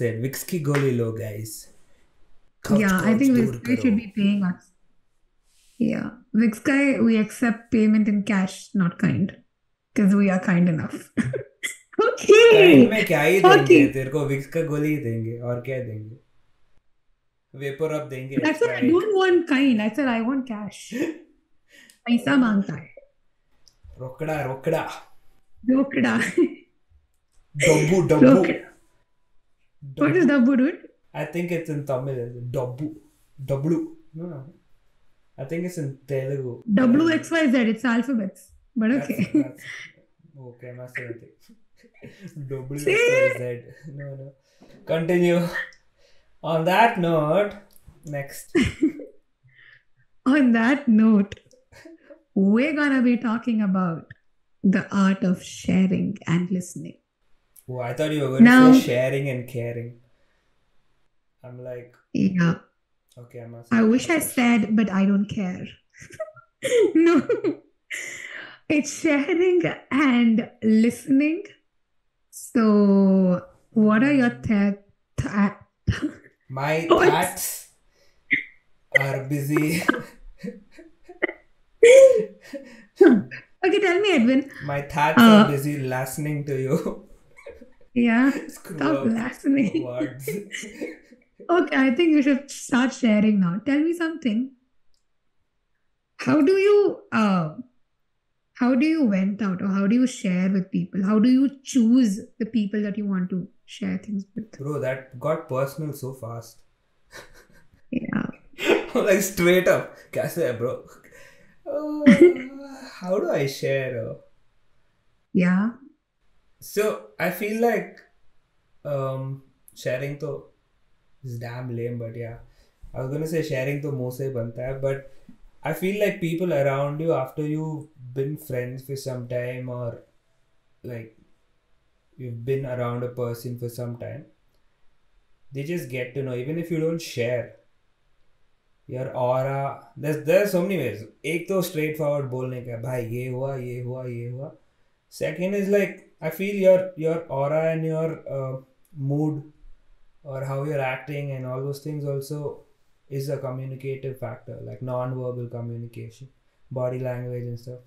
it? Vix ki goli lo, guys. Couch, yeah, couch, I think Vix karo. should be paying us. Yeah, Vix guy, we accept payment in cash, not kind, because we are kind enough. okay. में क्या ही Okay. देंगे तेरे को Vicks का गोली ही देंगे और क्या देंगे वेपर अप देंगे That's what I don't want kind. I said I want cash. पैसा माँगता है रोकड़ा रोकड़ा रोकड़ा डब्बू डब्बू Dabbu. What is Dabbu, dude? I think it's in Tamil. Dabbu. Dablu. No, no. I think it's in Telugu. W X Y Z. It's alphabets. But okay. That's, that's, okay, I'm asking. W X Y Z. No, no. Continue. On that note, next. On that note, we're gonna be talking about the art of sharing and listening. I thought you were going to say sharing and caring I'm like Yeah, okay I'm I wish I said, but I don't care. no, it's sharing and listening. So, what are your th- th- My thoughts are busy. Okay, tell me, Edwin. My thoughts Uh, are busy listening to you. Yeah. It's Stop blaspheming. okay, I think you should start sharing now. Tell me something. How do you uh, how do you vent out or how do you share with people? How do you choose the people that you want to share things with? Bro, that got personal so fast. yeah. like straight up. Castle, bro. Uh, how do I share? Uh? Yeah. So I feel like um sharing to is damn lame, but yeah. I was gonna say sharing to मुंह से बनता है, but I feel like people around you after you've been friends for some time or like you've been around a person for some time, they just get to know even if you don't share your aura. There's there's so many ways. एक तो straightforward बोलने का भाई ये हुआ ये हुआ ये हुआ. Second is like I feel your your aura and your uh, mood or how you're acting and all those things also is a communicative factor like non-verbal communication, body language and stuff.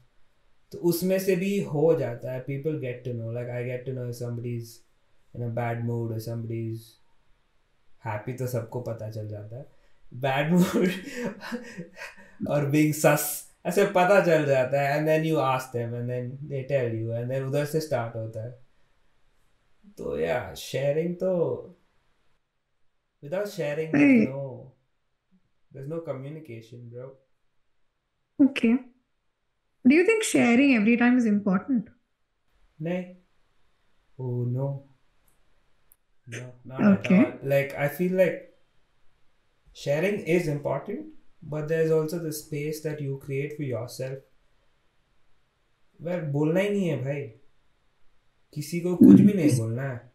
तो उसमें से भी हो जाता है people get to know like I get to know if somebody's in a bad mood or somebody's happy तो सबको पता चल जाता है bad mood or being sus ऐसे पता चल जाता है and then you ask them and then they tell you and then उधर से start होता है तो yeah sharing तो without sharing there's Hey. no there's no communication bro Okay. Do you think sharing every time is important? नहीं oh no no not Okay. at all like I feel like sharing is important but there's also the space that you create for yourself. where बोलना ही नहीं है भाई। किसी को कुछ भी नहीं बोलना है।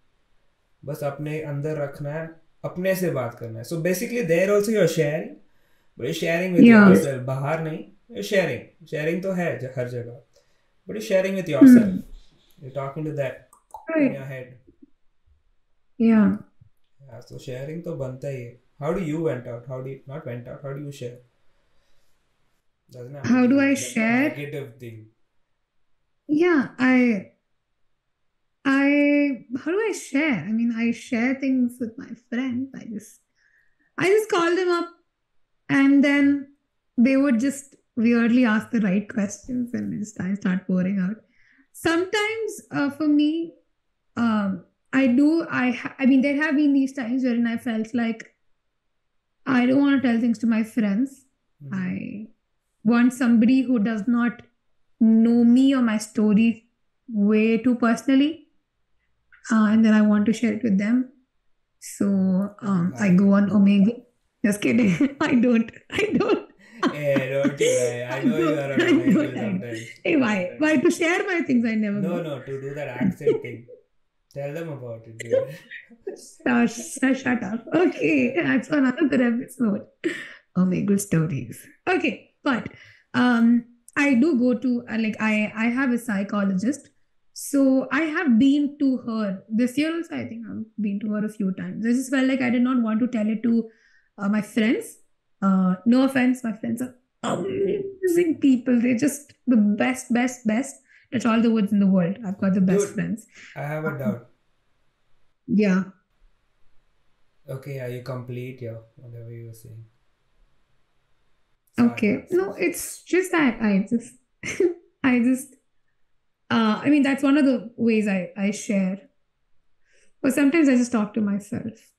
बस अपने अंदर रखना है अपने से बात करना है। So basically there also you are sharing but sharing with. Yourself बाहर नहीं शेयरिंग शेयरिंग तो है हर जगह। But sharing with yourself you talking to that your head Yeah. yeah so sharing तो बनता ही है। How do you went out how do you not went out how do you share doesn't have How do I share? negative thing Yeah, I I how do I share? I mean, I share things with my friends. I just I just call them up and then they would just weirdly ask the right questions and just I start pouring out. Sometimes uh, for me, um, I do I ha- I mean there have been these times wherein I felt like I don't want to tell things to my friends. Mhm. I want somebody who does not know me or my story way too personally. Uh, and then I want to share it with them. So um, I go on Omegle. Just kidding. I don't. I don't. yeah don't you I, I know you are on Omegle sometimes Hey, why? Why to share my things? I never no go. no to do that accent thing tell them about it dude Shut, shut up. Okay, that's another episode. Omegle stories. Okay, but um, I do go to uh, like I I have a psychologist, so I have been to her this year also. I think I've been to her a few times. I just felt like I did not want to tell it to uh, my friends. Uh, no offense, my friends are amazing people. They're just the best, best, best. That's all the words in the world. I've got the best Dude, friends. I have a doubt. Yeah. Okay, are you complete? Yeah, whatever you were saying. Okay. No, it's just that I just I just uh I mean that's one of the ways I I share. But sometimes I just talk to myself.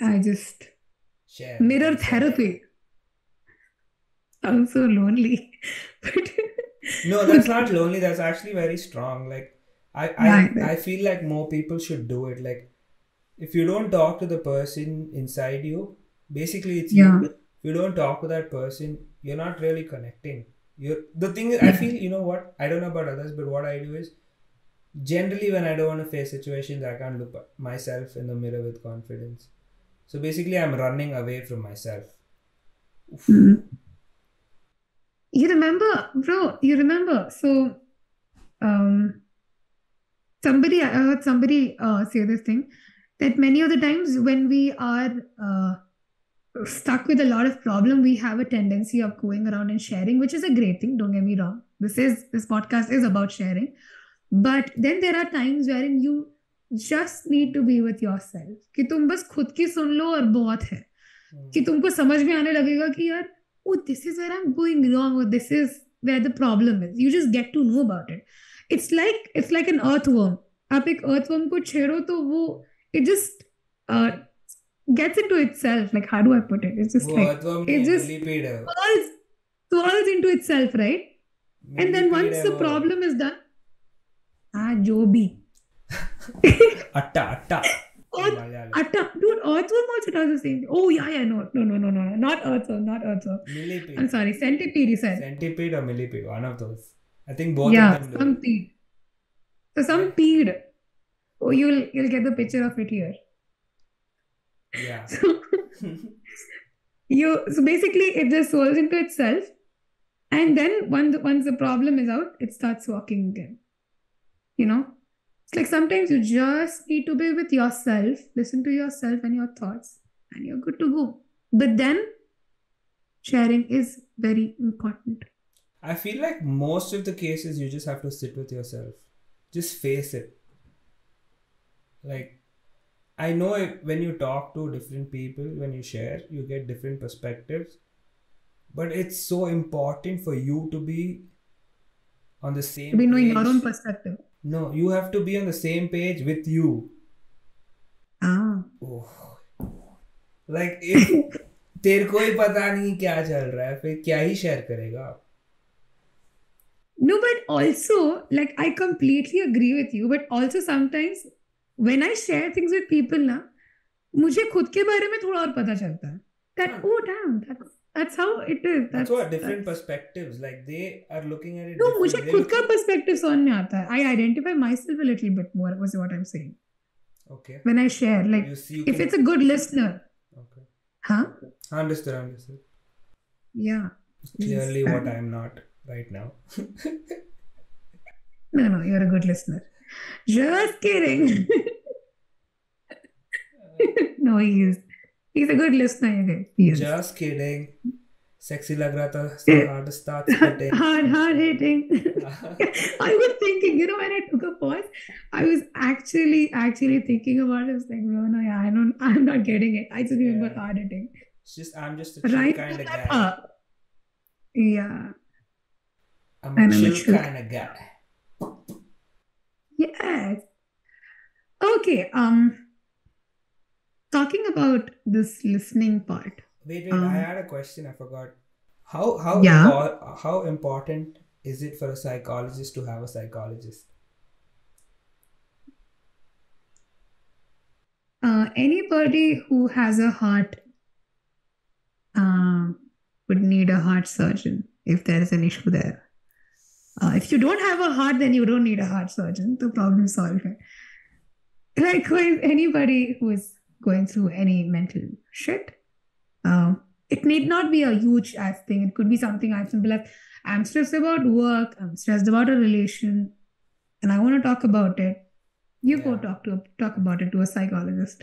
I just Share. mirror therapy. I'm so lonely. But No, that's not lonely. That's actually very strong. Like, I, Yeah, I, I feel like more people should do it. Like, if you don't talk to the person inside you, basically it's Yeah. you. If you don't talk to that person, you're not really connecting. You're the thing. is, I feel you know what I don't know about others, but what I do is generally when I don't want to face situations, I can't look at myself in the mirror with confidence. So basically, I'm running away from myself. Mhm. You remember, bro, you remember. So, um, somebody, I heard somebody uh, say this thing that many of the times when we are uh, stuck with a lot of problem, we have a tendency of going around and sharing, which is a great thing. Don't get me wrong. This is this podcast is about sharing, but then there are times wherein you just need to be with yourself. कि तुम बस खुद की सुन लो और बहुत है. कि तुमको समझ में आने लगेगा कि यार oh this is where I'm going wrong or this is where the problem is. You just get to know about it. It's like it's like an earthworm. आप एक earthworm को छेड़ो तो वो it just uh, gets into itself. Like how do I put it? It's just वो like earthworm it नहीं, just- millipede है वो. swirls, swirls into itself, right? And then Millipede once है the वो. problem is done, ah, जो भी. अट्टा अट्टा Earth- Malayalam. Atta, dude, earthworm also does the same. Oh yeah, yeah, no, no, no, no, no, no, not earthworm, not earthworm. I'm sorry, centipede. You said. Centipede or millipede, one of those. I think both yeah, of them do. some peed. So some peed. Oh, you'll you'll get the picture of it here. Yeah. So you so basically it just swirls into itself, and then once once the problem is out, it starts walking again. You know, it's like sometimes you just need to be with yourself, listen to yourself and your thoughts, and you're good to go. But then sharing is very important. I feel like most of the cases you just have to sit with yourself. Just face it. Like, I know when you talk to different people, when you share, you get different perspectives. But it's so important for you to be on the same To be knowing page. your own perspective. No, you have to be on the same page with you. Ah. Oh like if तेरे को ही पता नहीं क्या चल रहा है फिर क्या ही शेयर करेगा आप No, but also, like, I completely agree with you. But also, sometimes when I share things with people, ना, मुझे खुद के बारे में थोड़ा और पता चलता है. That, हाँ. oh, damn, that's, that's how it is. That's, that's what different that's... perspectives like they are looking at it no mujhe khud ka perspective on mein aata i identify myself a little bit more was what i'm saying. Okay. When i share like you see, you if can... it's a good listener. Okay. Huh? Understood understood. Yeah. Clearly yes, what i'm not right now. No no you're a good listener. Just kidding. Uh, no he is. He's a good listener. He. Just kidding. Sexy lag raha tha. Hard starts hitting. Hard, hard hitting. I was thinking, you know, when I took a pause, I was actually, actually thinking about it. I was like, bro, no, yeah, I don't, I'm not getting it. I just remember auditing. hard hitting. It's just, I'm just a right kind of guy. Up. Yeah. I'm a chill kind of guy. Yes. Okay. Um talking about this listening part. Wait, wait, Um, I had a question. I forgot. How how Yeah. impor- how important is it for a psychologist to have a psychologist? Uh, anybody who has a heart uh, would need a heart surgeon if there is an issue there. Uh, if you don't have a heart, then you don't need a heart surgeon. The problem solved. like with anybody who is going through any mental shit, um, it need not be a huge ass thing. It could be something as simple as I'm stressed about work, I'm stressed about a relation, and I want to talk about it. You go talk to talk about it to a psychologist.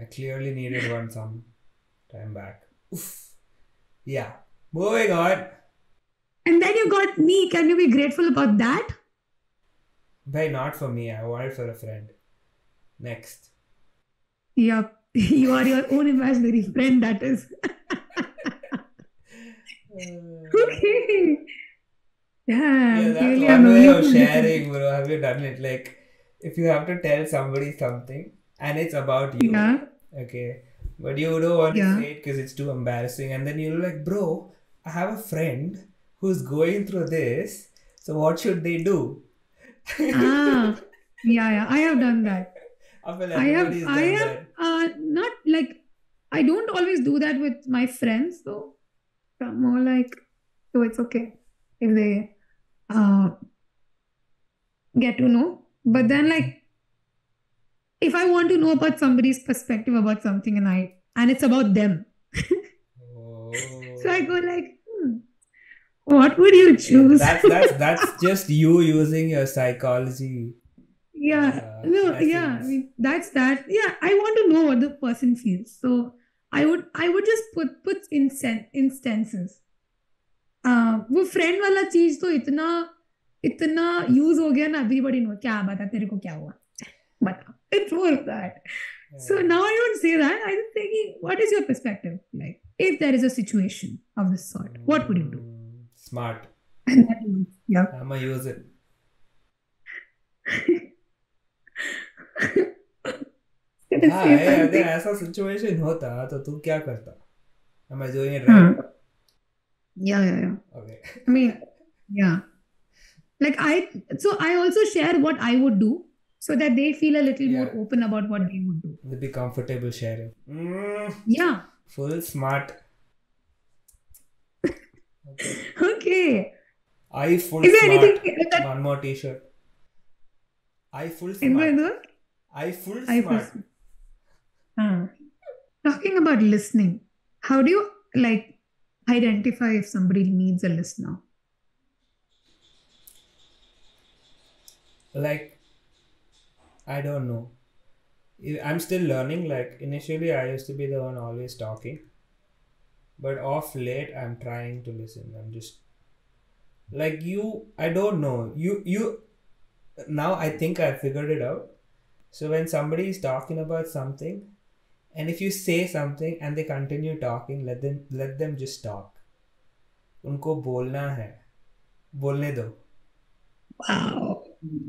I clearly needed one some time back. Oof. Yeah. Moving on. And then you got me. Can you be grateful about that? But not for me. I wanted for a friend. Next. Yeah, you are your own imaginary friend. That is okay. Yeah, Yeah, that's really one way of sharing, bro. Have you done it? Like, if you have to tell somebody something and it's about you, Yeah, okay, but you don't want Yeah. to say it because it's too embarrassing, and then you're like, bro, I have a friend who's going through this, so what should they do? ah, yeah, yeah. I have done that. I feel I have, I have, uh, not like I don't always do that with my friends though. But more like, so it's okay if they uh get to know. But then like, if I want to know about somebody's perspective about something and I and it's about them, Oh. so I go like, hmm, what would you choose? That's that's that's just you using your psychology Yeah, uh, no, yeah, I lessons. mean that's that. Yeah, I want to know what the person feels. So I would I would just put put instan instances. Uh, वो friend वाला चीज तो इतना इतना use हो गया ना everybody no क्या बता तेरे को क्या हुआ बता it's more that So now I don't say that. I'm thinking, what is your perspective? Like, if there is a situation of this sort, what would you do? Mm, Smart. And that is, yeah. I'm gonna use it. Gonna हाँ अगर ऐसा situation होता तो तू क्या करता Am I doing it right? Yeah, yeah, yeah. Okay. I mean, yeah. Like I, so I also share what I would do so that they feel a little yeah. more open about what they would do. To be comfortable sharing. Mm, Yeah. full smart. Okay. Okay. I full Is there smart. anything that One more T-shirt. I full smart. I full I smart. uh, talking about listening, how do you like identify if somebody needs a listener? like i don't know i'm still learning like initially i used to be the one always talking but off late i'm trying to listen i'm just like you i don't know you you now i think i figured it out so when somebody is talking about something and if you say something and they continue talking let them let them just talk उनको बोलना है बोलने दो Wow.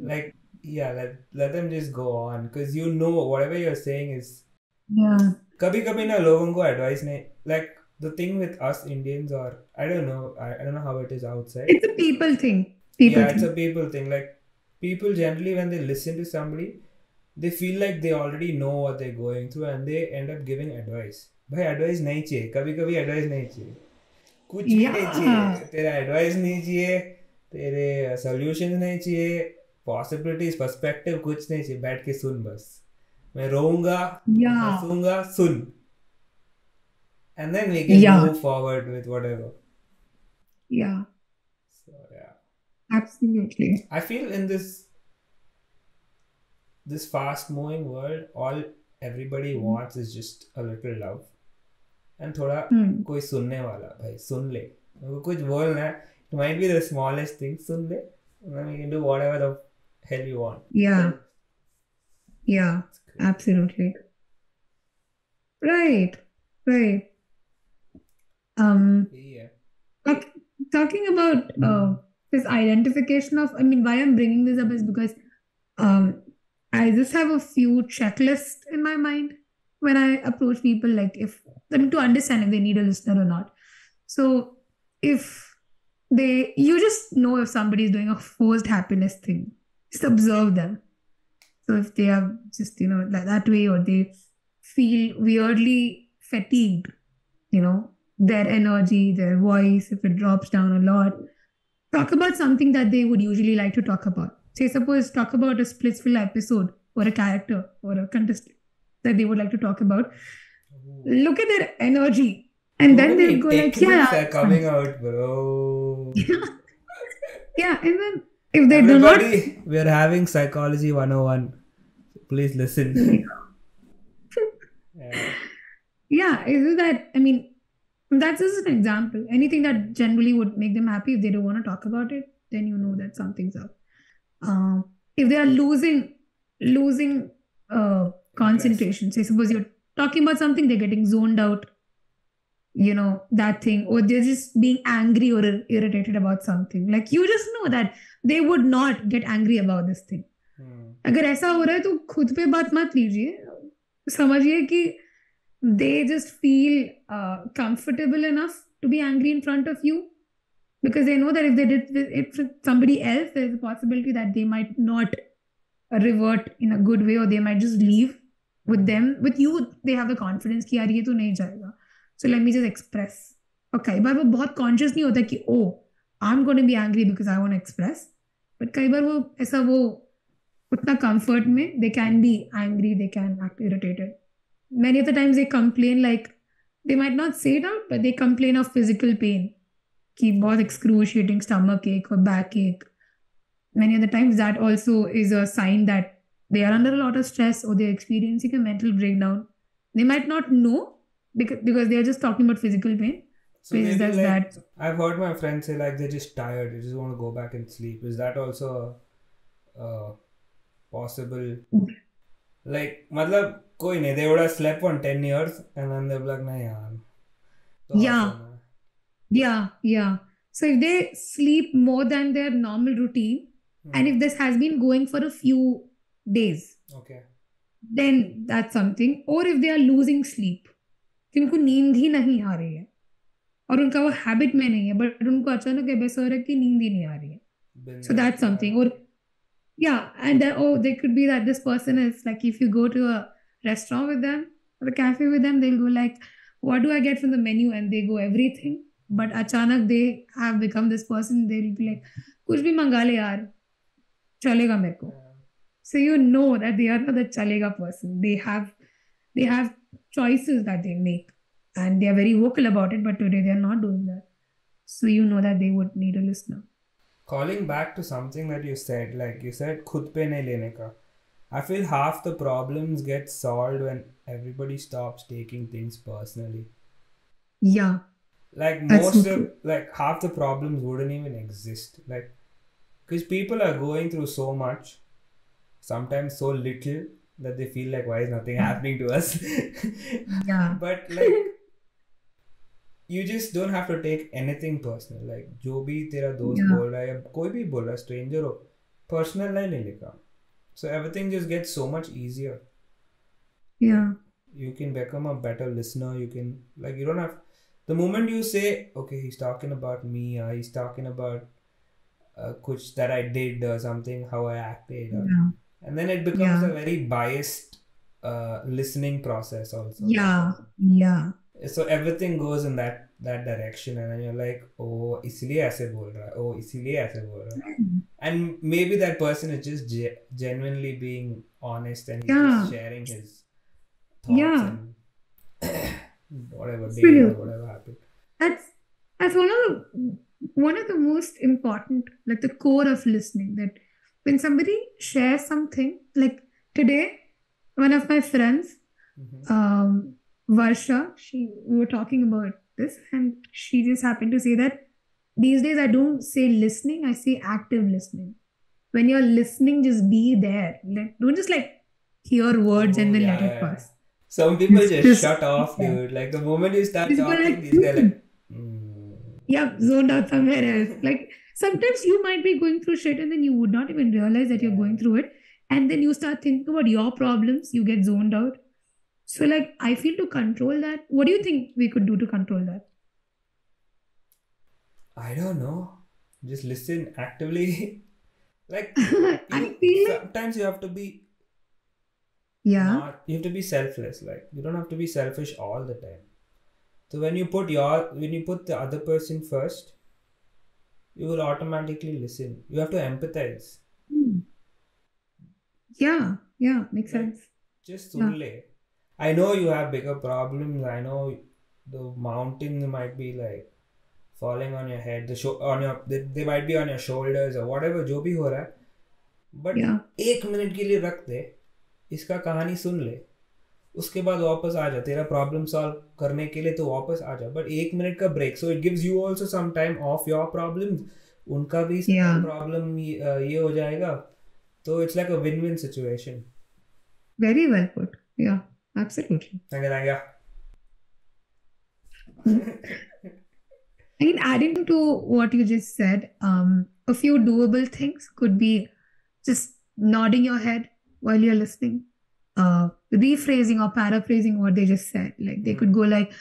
like yeah let, let them just go on because you know whatever you're saying is Yeah. कभी कभी ना लोगों को advice नहीं like the thing with us Indians or I don't know I, I don't know how it is outside It's a people thing. People yeah it's thing. a people thing like people generally when they listen to somebody they feel like they already know what they're going through and they end up giving advice भाई advice नहीं चाहिए कभी कभी advice नहीं चाहिए कुछ भी नहीं Yeah. चाहिए तेरा advice नहीं चाहिए तेरे solutions नहीं चाहिए possibilities perspective कुछ नहीं चाहिए बैठ के सुन बस मैं रोऊंगा Yeah. हंसूंगा soon and then we can Yeah. move forward with whatever Yeah. so yeah Absolutely. I feel in this this fast moving world, all everybody Mhm. wants is just a little love. And थोड़ा Hmm. कोई सुनने वाला भाई सुन ले अगर कुछ बोलना है it might be the smallest thing सुन ले and then you can do whatever the hell you want. Yeah. Yeah. Absolutely. Right. Right. Um. Yeah. talk, talking about uh, this identification of i mean why i'm bringing this up is because um, i just have a few checklists in my mind when i approach people like if i mean to understand if they need a listener or not so if they you just know if somebody is doing a forced happiness thing just observe them so if they are just you know like that way or they feel weirdly fatigued you know their energy, their voice, if it drops down a lot. Talk about something that they would usually like to talk about. Say, suppose talk about a Splitsville episode or a character or a contestant that they would like to talk about, look at their energy. And then they'll go like, yeah, are coming out, bro. yeah, and then if they do not we are having psychology 101. Please listen. yeah. yeah is that i mean that's just an example anything that generally would make them happy if they don't want to talk about it then you know that something's up um, if they are losing losing uh, concentration say suppose you're talking about something they're getting zoned out you know that thing or they're just being angry or irritated about something like you just know that they would not get angry about this thing Hmm. अगर ऐसा हो रहा है तो खुद पे बात मत लीजिए समझिए कि they just feel uh, comfortable enough to be angry in front of you because they know that if they did it with somebody else there's a possibility that they might not revert in a good way or they might just leave with them with you they have the confidence कि यार ये तो नहीं जाएगा so let me just express और कई बार वो बहुत conscious नहीं होता कि oh I'm going to be angry because I want to express but कई बार वो ऐसा वो उतना comfort में they can be angry they can act irritated many of the times they complain like they might not say it out but they complain of physical pain Keep both excruciating stomach ache or backache many of the times that also is a sign that they are under a lot of stress or they're experiencing a mental breakdown they might not know because, because they're just talking about physical pain so maybe like, that. I've heard my friends say like they're just tired, they just want to go back and sleep. Is that also possible? Like मतलब कोई नहीं they would slept on ten years and अंदर ब्लग ना यार या या या so if they sleep more than their normal routine and if this has been going for a few days okay then that's something और if they are losing sleep उनको नींद ही नहीं आ रही है और उनका वो हैबिट में नहीं है बट उनको अचानक ऐसा हो रहा है कि नींद ही नहीं आ रही है। सो दैट्स समथिंग और yeah and then oh they could be that this person is like if you go to a restaurant with them or a cafe with them they'll go like what do i get from the menu? And they go everything. But achanak they have become this person they'll be like kuch bhi manga le yaar chalega mere ko. So you know that they are not the chalega person. They have they have choices that they make and they are very vocal about it but today they are not doing that. So you know that they would need a listener calling back to something that you said, like you said, khud pe nahi lene ka. I feel half the problems get solved when everybody stops taking things personally. Yeah. Like most of, like half the problems wouldn't even exist. Like, because people are going through so much, sometimes so little that they feel like why is nothing happening to us. yeah. But like you just don't have to take anything personal like जो भी तेरा दोस्त Yeah. बोल रहा है या कोई भी बोल रहा है stranger हो personal नहीं लेने का so everything just gets so much easier yeah you can become a better listener you can like you don't have the moment you say okay he's talking about me or he's talking about uh, kuch that I did or something how I acted or, yeah and then it becomes Yeah. a very biased uh, listening process also yeah yeah so everything goes in that that direction and then you're like oh isliye aise bol raha oh isliye aise bol raha hmm. and maybe that person is just ge- genuinely being honest and yeah. sharing his thoughts yeah. and whatever whatever happened that's that's one of the one of the most important like the core of listening that when somebody shares something like today one of my friends mm-hmm. um varsha she we were talking about this and she just happened to say that these days i don't say listening i say active listening. When you're listening just be there. Don't just like hear words Oh, and then yeah, let it pass. Some people just just- shut off yeah. dude. Like the moment you start talking like, these guys like mm, yeah zoned out somewhere else. Like sometimes you might be going through shit and then you would not even realize that you're going through it. And then you start thinking about your problems you get zoned out so like i feel to control that. What do you think we could do to control that? I don't know. Just listen actively. Like i you- feel sometimes you have to be yeah. not you have to be selfless. Like you don't have to be selfish all the time. So when you put your when you put the other person first you will automatically listen. You have to empathize. Hmm. Yeah, yeah, makes Like, sense. just Yeah. I know you have bigger problems. I know the mountains might be like falling on your head. The show on your they, they might be on your shoulders or whatever. जो भी हो रहा है. But Yeah. एक minute के लिए रख दे इसका कहानी सुन ले उसके बाद वापस आ जा तेरा प्रॉब्लम सॉल्व करने के लिए तो वापस आ जा बट एक मिनट का break so it gives you also some time of your problems उनका भी Yeah. प्रॉब्लम ये हो जाएगा तो it's like a win win situation Very well put. Yeah, absolutely. yeah I mean, adding to what you just said, um, a few doable things could be just nodding your head while you're listening, uh, rephrasing or paraphrasing what they just said. Like they could go like,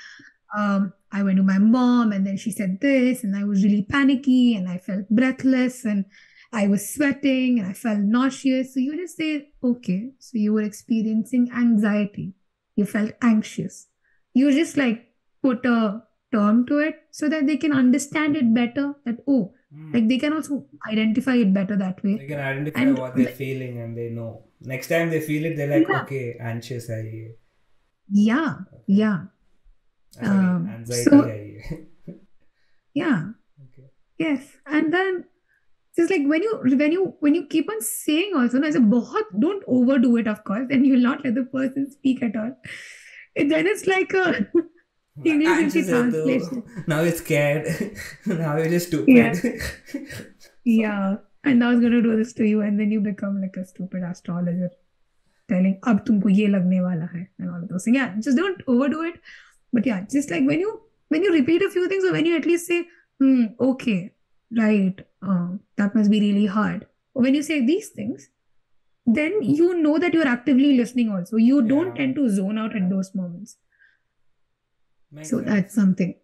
um, I went to my mom and then she said this, and I was really panicky and I felt breathless and I was sweating and I felt nauseous. So you just say, okay, so you were experiencing anxiety, you felt anxious. You just like put a term to it so that they can understand it better. That, oh, mm. like they can also identify it better that way. They can identify and, what they're feeling and they know. Next time they feel it, they're like, yeah. okay, anxious. I yeah, okay. yeah. Ah, um, anxiety. So, yeah. Okay. Yes. And then so it's like when you when you when you keep on saying also, no, it's a bahut, don't overdo it, of course, and you'll not let the person speak at all. And then it's like a English into translation. Now you're scared. now you're just stupid. Yeah. so. yeah. And now it's gonna do this to you, and then you become like a stupid astrologer telling ab tumko ye lagne wala hai and all of those things. Yeah, just don't overdo it. But yeah, just like when you when you repeat a few things or when you at least say, hmm, okay, right, uh, that must be really hard. When you say these things, then you know that you're actively listening also. You yeah. don't tend to zone out at those moments. Makes so sense. that's something.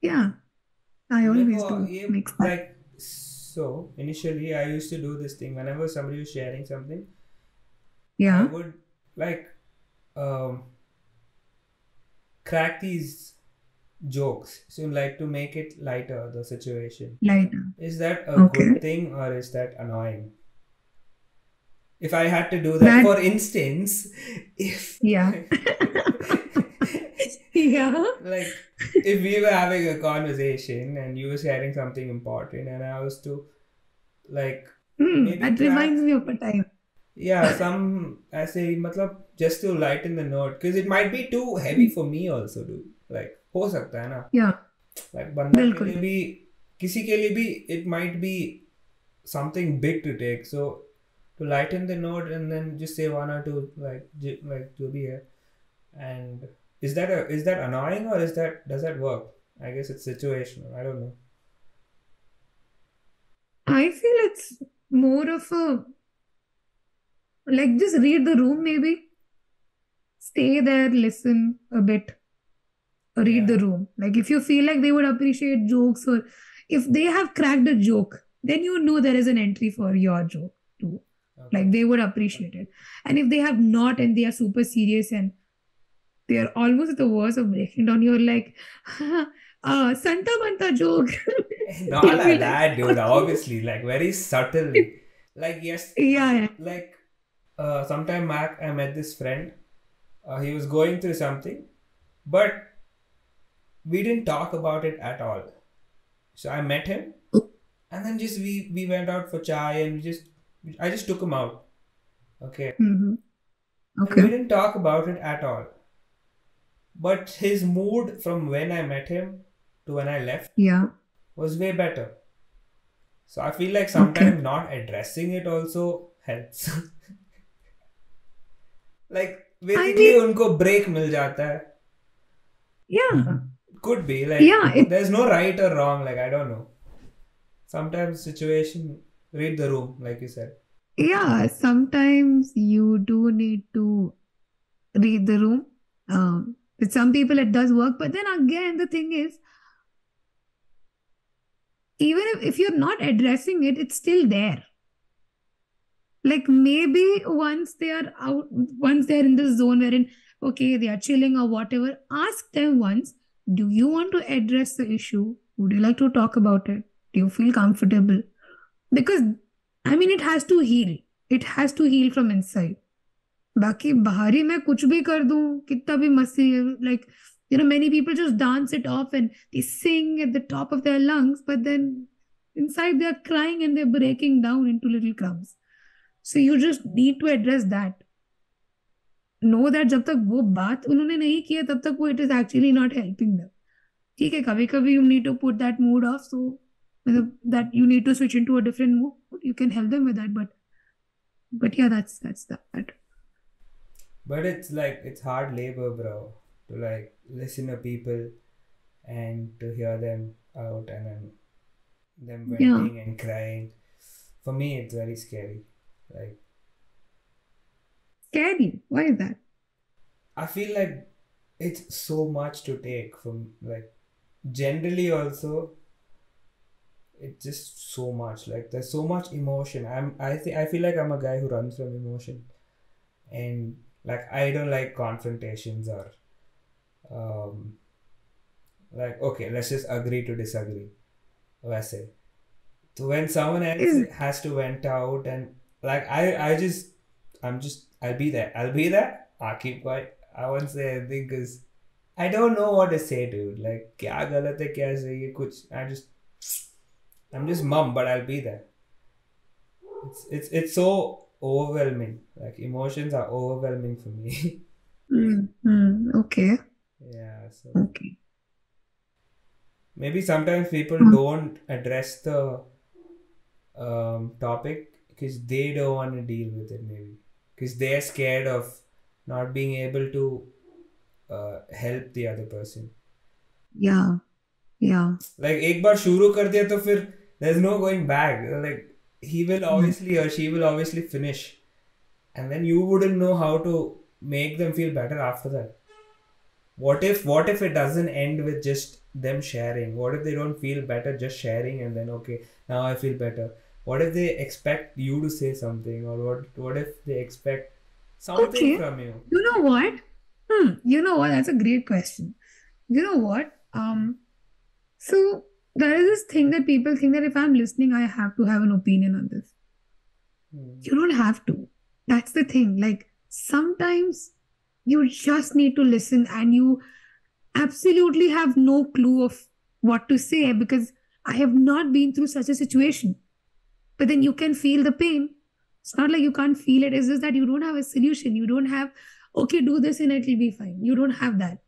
Yeah. I always no, do. Yeah, mix. Like, so initially I used to do this thing whenever somebody was sharing something. Yeah. I would like um crack these jokes. So you like to make it lighter, the situation. Lighter. Is that a okay. good thing or is that annoying? If I had to do that, that... for instance, if. Yeah. yeah. Like, if we were having a conversation and you were sharing something important and I was to, like. Mm, that reminds me of a time. Yeah, some, I say, matlab, just to lighten the note, because it might be too heavy for me also, dude. Like, हो सकता है ना Yeah. like बंदा के बिल्कुल। लिए भी किसी के लिए भी it might be something big to take so to lighten the note and then just say one or two like j- like जो भी है and is that a is that annoying or is that does that work I guess it's situational I don't know I feel it's more of a like just read the room maybe. Stay there, listen a bit. Read the room. Like if you feel like they would appreciate jokes or if they have cracked a joke, then you know there is an entry for your joke too. okay. Like they would appreciate it. And if they have not and they are super serious and they are almost at the worst of breaking down, you're like, uh, Santa Banta joke. not You'll be like like, that dude obviously like very subtly like yes yeah, yeah. like uh, sometime back I met this friend. Uh, he was going through something, but we didn't talk about it at all. So I met him, and then just we we went out for chai and just I just took him out. Okay. Mm-hmm. Okay. And we didn't talk about it at all. But his mood from when I met him to when I left, yeah, was way better. So I feel like sometimes okay. not addressing it also helps. like basically I mean, unko break mil jata hai. Yeah. Mm-hmm. Could be like Yeah, it- there's no right or wrong. Like I don't know. Sometimes situation read the room, like you said. Yeah. Sometimes you do need to read the room. Um, with some people it does work, but then again, the thing is, even if, if you're not addressing it, it's still there. Like maybe once they are out, once they're in the zone wherein, okay, they are chilling or whatever, ask them once, do you want to address the issue? Would you like to talk about it? Do you feel comfortable? Because I mean, it has to heal. It has to heal from inside बाकी बाहरी मैं कुछ भी कर दूं कितना भी मस्ती like you know many people just dance it off and they sing at the top of their lungs but then inside they're crying and they're breaking down into little crumbs so you just need to address that know that जब तक वो बात उन्होंने नहीं किया तब तक वो it is actually not helping them ठीक है कभी कभी you need to put that mood off so that you need to switch into a different mood you can help them with that but but yeah that's that's that but it's like it's hard labor bro to like listen to people and to hear them out and then them venting and crying. For me, it's very scary. Like why? Is that? I feel like it's so much to take from like generally also it's just so much. Like there's so much emotion. I'm i think i feel like i'm a guy who runs from emotion. And like i don't like confrontations or um, like okay let's just agree to disagree. वैसे so when someone else has to vent out and like I I just I'm just I'll be there. I'll be there. I'll keep quiet. I won't say anything because I don't know what to say, dude. Like, kya galat hai, kya sahi kuch. I just, I'm just mum, but I'll be there. It's, it's, it's so overwhelming. Like, emotions are overwhelming for me. mm-hmm. Okay. Yeah. So. Okay. Maybe sometimes people mm-hmm. don't address the um, topic because they don't want to deal with it, maybe because they're scared of not being able to uh, help the other person yeah yeah like एक बार शुरू कर दिया तो फिर there's no going back like he will obviously or she will obviously finish and then you wouldn't know how to make them feel better after that what if what if it doesn't end with just them sharing what if they don't feel better just sharing and then okay now i feel better what if they expect you to say something or what what if they expect something Okay. from you You know what? Hmm. You know what? That's a great question. You know what? Um. So there is this thing that people think that if I'm listening, I have to have an opinion on this. Hmm. You don't have to. That's the thing. Like sometimes you just need to listen, and you absolutely have no clue of what to say because I have not been through such a situation. But then you can feel the pain. It's not like you can't feel it. It's just that you don't have a solution. You don't have okay, do this and it'll be fine. You don't have that.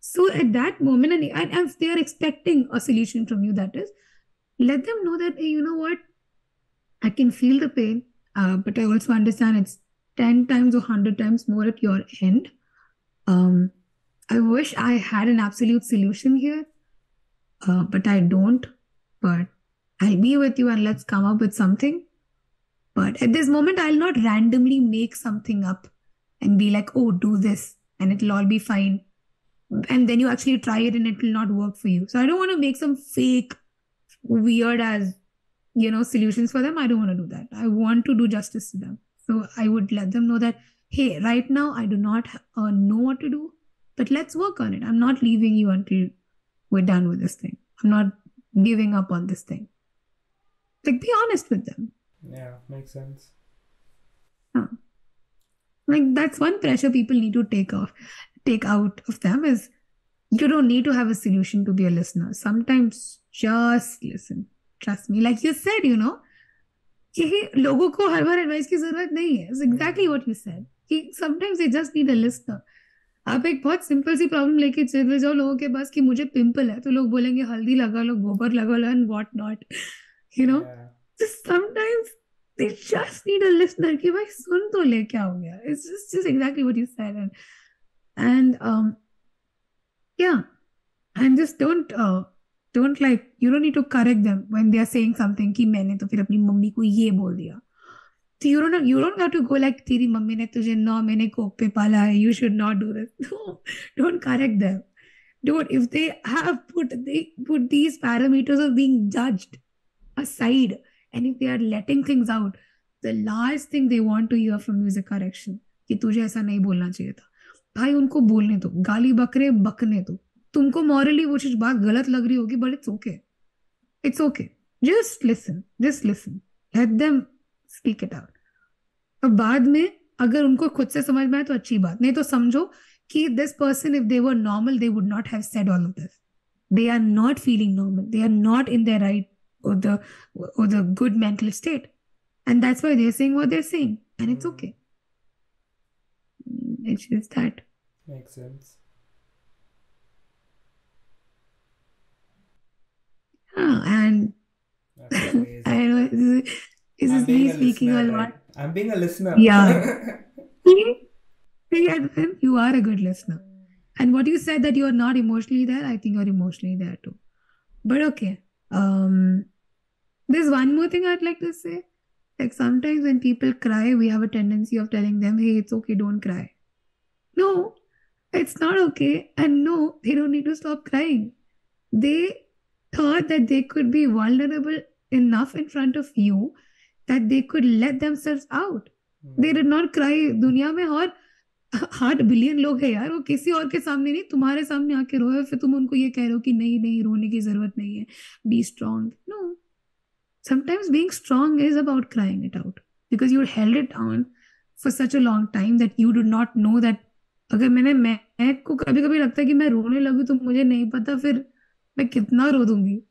So at that moment, and, if they are expecting a solution from you, that is, let them know that, hey, you know what? I can feel the pain, uh, but I also understand it's 10 times or 100 times more at your end. Um, I wish I had an absolute solution here, uh, but I don't. But I'll be with you and let's come up with something. But at this moment, I'll not randomly make something up and be like, oh, do this and it'll all be fine. And then you actually try it and it will not work for you. So I don't want to make some fake, weird as, you know, solutions for them. I don't want to do that. I want to do justice to them. So I would let them know that, hey, right now I do not uh, know what to do, but let's work on it. I'm not leaving you until we're done with this thing. I'm not giving up on this thing. Like, be honest with them. yeah makes sense like that's one pressure people need to take off take out of them is you don't need to have a solution to be a listener sometimes just listen trust me like you said you know यही लोगों को हर बार advice की जरूरत नहीं है it's exactly what you said कि sometimes they just need a listener आप एक बहुत सिंपल सी प्रॉब्लम लेके चले जाओ लोगों के पास कि मुझे पिंपल है तो लोग बोलेंगे हल्दी लगा लो गोबर लगा लो and what not you know yeah just sometimes they just need a listener कि भाई सुन तो ले क्या हो गया it's just just exactly what you said and and um yeah and just don't uh don't like you don't need to correct them when they are saying something कि मैंने तो फिर अपनी मम्मी को ये बोल दिया so you don't you don't have to go like तेरी मम्मी ने तुझे नौ महीने कोक पे पाला है you should not do this no don't correct them dude if they have put they put these parameters of being judged aside, and if they are letting things out, the last thing they want to hear from you is a correction, कि तुझे ऐसा नहीं बोलना चाहिए था। भाई, उनको बोलने दो, गाली बकरे बकने दो। तुमको मॉरली वो चीज़ बात गलत लग रही होगी but it's okay it's okay just listen just listen let them speak it out अब बाद में अगर उनको खुद से समझ में आए तो अच्छी बात। नहीं तो समझो कि this person if they were normal they would not have said all of this they are not feeling normal. They are not in their right or the or the good mental state and that's why they're saying what they're saying and it's Mm. okay it's just that Makes sense. oh, and. I know this is, this I'm is being me a speaking a lot. I'm being a listener. Yeah. Edwin, you are a good listener. And what you said that you are not emotionally there, I think you're emotionally there too. But okay. Um, there's one more thing I'd like to say. Like sometimes when people cry, we have a tendency of telling them, hey, it's okay, don't cry. No, it's not okay. And no, they don't need to stop crying. They thought that they could be vulnerable enough in front of you that they could let themselves out. They did not cry दुनिया में और आठ billion लोग हैं यार वो किसी और के सामने नहीं तुम्हारे सामने आके रोए फिर तुम उनको ये कह रहे हो कि नहीं नहीं रोने की ज़रूरत नहीं है be strong no sometimes being strong is about crying it out because you held it down for such a long time that you do not know that अगर मैंने मैं को कभी कभी लगता है कि मैं रोने लगी तो मुझे नहीं पता फिर मैं कितना रो दूंगी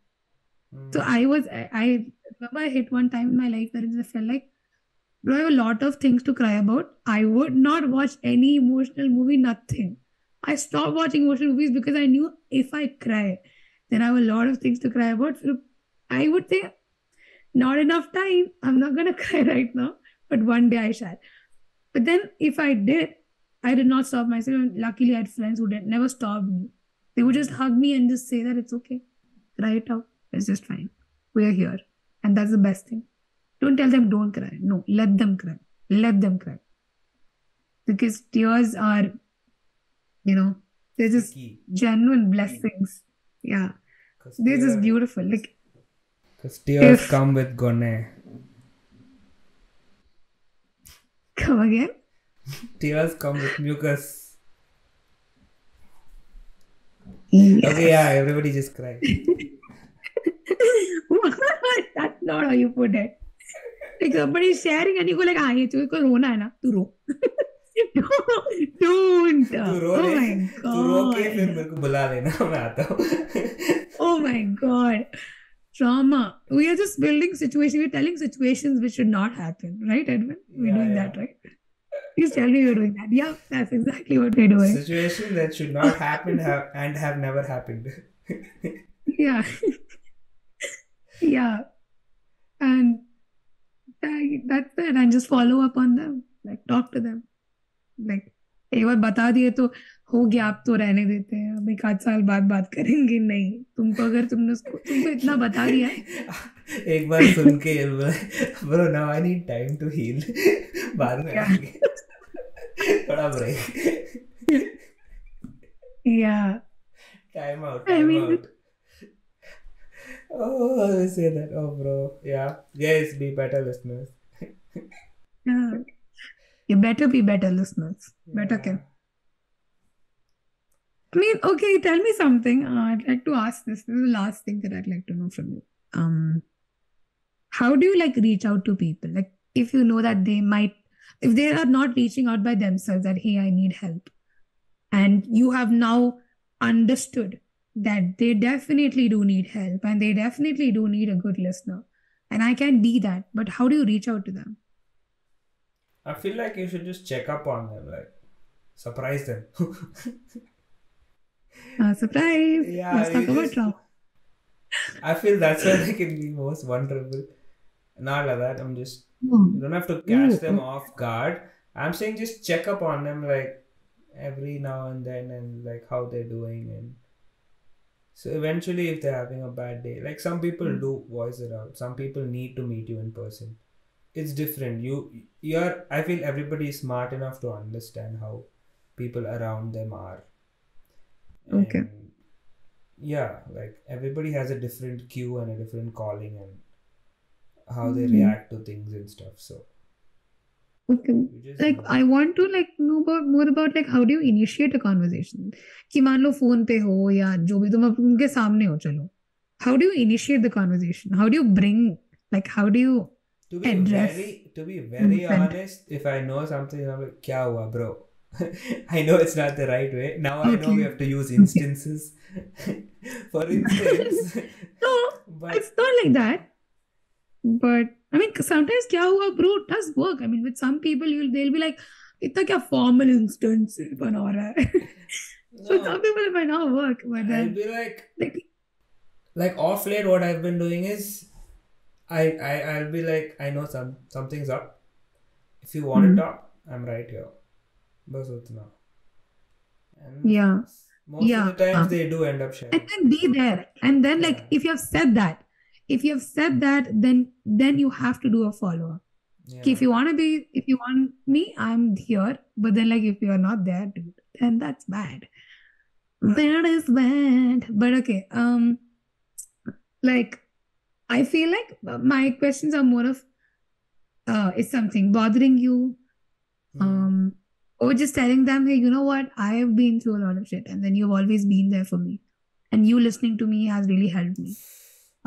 Hmm. so I was, I, I remember I hit one time in my life where I felt like, do I have a lot of things to cry about? I would not watch any emotional movie, nothing. I stopped watching emotional movies because I knew if I cry, then I have a lot of things to cry about. So I would say, not enough time. I'm not going to cry right now, but one day I shall. But then if I did, I did not stop myself. And luckily, I had friends who did, never stopped me. They would just hug me and just say that it's okay. Cry it out. It's just fine. We're here. And that's the best thing. Don't tell them don't cry. No, let them cry. Let them cry. Because tears are, you know, they're just genuine blessings. Yeah. They're just beautiful. Like, 'cause tears If- come with gone. come again. Tears come with mucus. Yes. Okay, yeah, everybody just cry. That's not how you put it. Like somebody's sharing and you go like, ah, ये तो इसको रोना है ना, तू रो. Don't. तू रो Oh ले my तू रो के फिर god. मेरे को बुला लेना मैं आता हूँ Oh my god. Trauma. We are just building situations. We're telling situations which should not happen, right, Edwin? We're Yeah, doing yeah. that, right? Please tell me you're doing that. Yeah, that's exactly what we're doing. situation that should not happen have and have never happened Yeah. yeah. And that, that's it. And just follow up on them. Like talk to them. Like एक बार बता दिए तो हो गया आप तो रहने देते हैं अब एक आध साल बाद बात करेंगे नहीं तुमको अगर तुमने उसको तुमको इतना बता दिया है एक बार सुन के bro now I need time to heal बाद में आएँगे थोड़ा ब्रेक या time out time out Oh, I say that. Oh, bro. Yeah. Yes, be better listeners. you better be better listeners. Better can. I mean, okay, tell me something. Uh, I'd like to ask this. This is the last thing that I'd like to know from you. Um, how do you like reach out to people? Like, if you know that they might, if they are not reaching out by themselves, that hey, I need help, and you have now understood that they definitely do need help and they definitely do need a good listener, and I can be that. But how do you reach out to them? I feel like you should just check up on them, like surprise them. Uh, surprise! Yeah, Let's talk about trauma. I feel that's where they can be most vulnerable. Not like that. I'm just Hmm. you don't have to catch them off guard. I'm saying just check up on them like every now and then and like how they're doing and so eventually if they're having a bad day like some people Mm. do voice it out some people need to meet you in person it's different you you're i feel everybody is smart enough to understand how people around them are Okay. And, yeah like everybody has a different cue and a different calling and how they Mm. react to things and stuff so Okay. you just Like I want to like know about more about like how do you initiate a conversation? कि मान लो phone पे हो या जो भी तुम अब उनके सामने हो चलो. How do you initiate the conversation? How do you bring like how do you To be Address very, to be very friend. honest, if I know something, I'm like, "Kya hua, bro?" I know it's not the right way. Now I know we have to use instances. For instance. no, but... it's not like that. But I mean, sometimes kya hua, bro, does work. I mean, with some people, you'll they'll be like, it's like a formal instance so no. some people it might not work, but then I'll be like, like, like off late, what I've been doing is, I I I'll be like, I know some something's up. If you want mm-hmm. to talk, I'm right here बस उतना. And yeah. most Yeah, of the times uh, they do end up sharing. and then be there and then like Yeah. if you have said that if you have said that then then you have to do a follow-up Yeah. if you want to be if you want me i'm here but then like if you're not there dude then that's bad that is bad but okay um like i feel like my questions are more of uh is something bothering you Hmm. um or just telling them hey you know what? I have been through a lot of shit and then you've always been there for me and you listening to me has really helped me.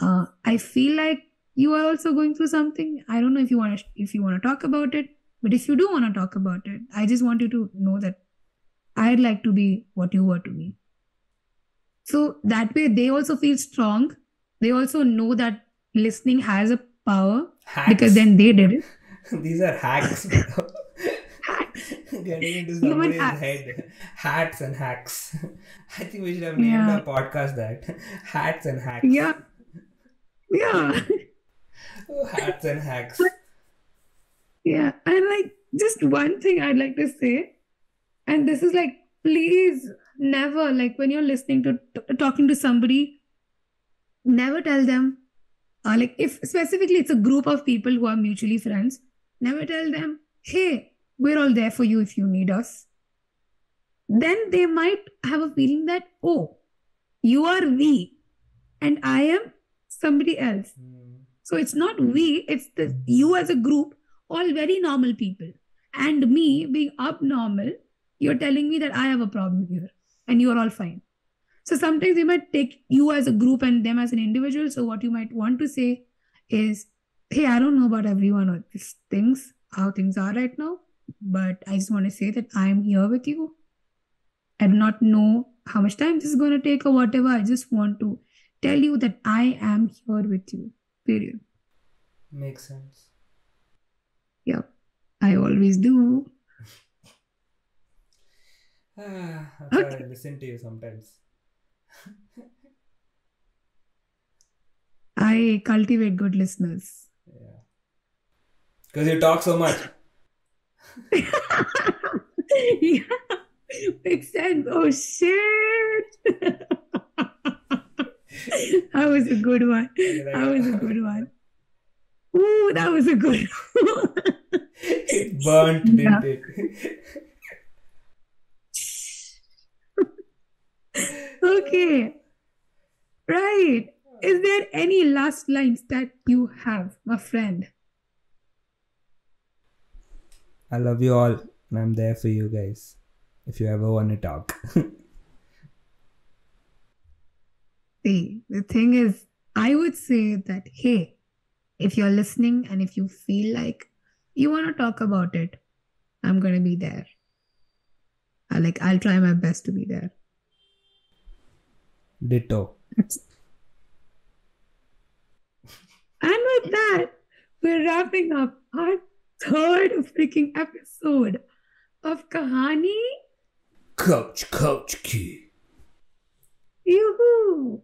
Uh, i feel like you are also going through something. I don't know if you want to if you want to talk about it but if you do want to talk about it i just want you to know that i'd like to be what you were to me. So that way they also feel strong. They also know that listening has a power Hacks. because then they did it. These are hacks. Getting into somebody's head. Hats and hacks. I think we should have named Yeah. our podcast that. Hats and hacks. yeah yeah Hats and hacks. Yeah, and like just one thing I'd like to say, and this is like, please never, like when you're listening to t- talking to somebody, never tell them, uh, like if specifically it's a group of people who are mutually friends, never tell them, hey, we're all there for you if you need us. Then they might have a feeling that, oh, you are we, and I am somebody else. So it's not we, it's the you as a group, all very normal people. And me being abnormal, you're telling me that I have a problem here and you're all fine. So sometimes they might take you as a group and them as an individual. So what you might want to say is, hey, I don't know about everyone or these things, how things are right now, but I just want to say that I'm here with you. I do not know how much time this is going to take or whatever. I just want to tell you that I am here with you. Period. Makes sense. Yep. I always do. Ah, Okay. I listen to you sometimes. I cultivate good listeners. Yeah. Because you talk so much. yeah. Makes sense. Oh shit. that was a good one. That was a good one. Ooh, that was a good one. it burnt, Yeah. didn't okay. Right. Is there any last lines that you have, my friend? I love you all, and I'm there for you guys. If you ever want to talk. See, the thing is, I would say that, hey, if you're listening and if you feel like you want to talk about it, I'm going to be there. I like, I'll try my best to be there. Ditto. And with that, we're wrapping up our third freaking episode of Kahani. Couch, Couch Ki. Yoo-hoo.